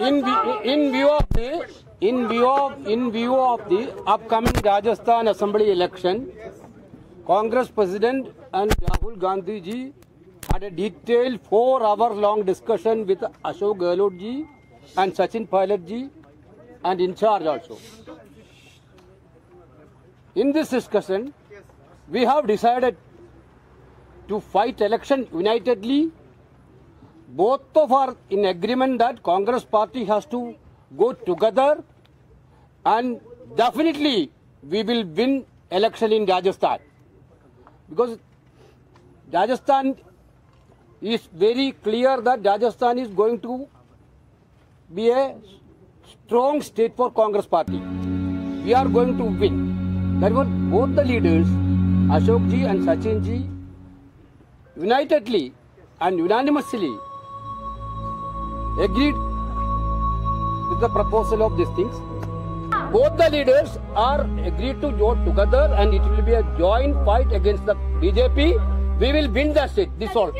in in view of the in view of in view of the upcoming Rajasthan Assembly election, Congress President and Rahul Gandhi ji had a detailed four-hour-long discussion with Ashok Gehlot ji and Sachin Pilot ji and in charge also. In this discussion, we have decided to fight election unitedly both of are in agreement that Congress party has to go together and definitely we will win election in Rajasthan because Rajasthan is very clear that Rajasthan is going to be a strong state for Congress party. We are going to win. Therefore, both the leaders, Ashok ji and Sachin ji, unitedly and unanimously agreed with the proposal of these things. Both the leaders are agreed to join together and it will be a joint fight against the BJP. We will win the state. This all.